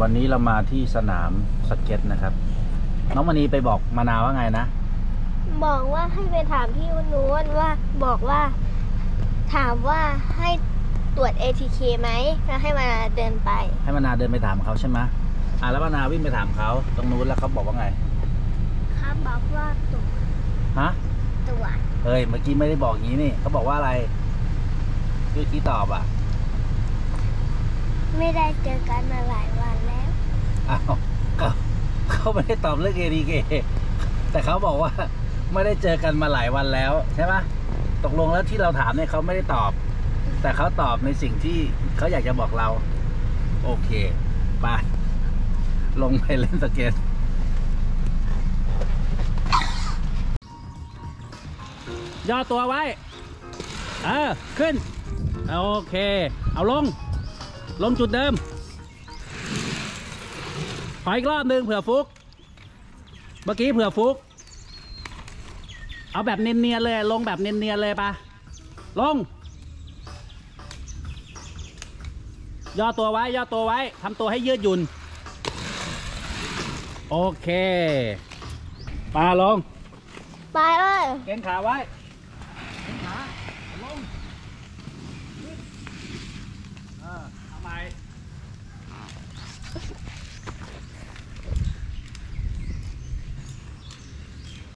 วันนี้เรามาที่สนามสเก็ตนะครับ น้องมณีไปบอกมานาวว่าไงนะ บอกว่าให้ไปถามพี่วันนู้นว่าบอกว่า ถามว่าให้ตรวจ ATK ไหมแล้วให้มาเดินไป ให้มานาวเดินไปถามเขาใช่ไหมอะแล้วมานาววิ่งไปถามเขาตรงนู้นแล้วเขาบอกว่าไงครับบอกว่าตรวจฮะตรวจเฮ้ยเมื่อกี้ไม่ได้บอกงี้นี่เขาบอกว่าอะไรช่วยชี้ตอบอะ ไม่ได้เจอกันมาหลายวันแล้ว อ้าวเขาเขาไม่ได้ตอบเรื่อง ADK แต่เขาบอกว่าไม่ได้เจอกันมาหลายวันแล้วใช่ไหมตกลงแล้วที่เราถามเนี่ยเขาไม่ได้ตอบ แต่เขาตอบในสิ่งที่เขาอยากจะบอกเรา โอเคไปลงไปเล่นสเก็ตย่อตัวไว้ เออ ขึ้น โอเค เอาลง ลงจุดเดิม ขออีกรอบหนึ่งเผื่อฟุก เมื่อกี้เผื่อฟุก เอาแบบเนียนๆเลย ลงแบบเนียนๆเลยปะลง ย่อตัวไว้ ย่อตัวไว้ทำตัวให้ยืดหยุ่น โอเคปาลง ไปเลย เกงขาไว้ไ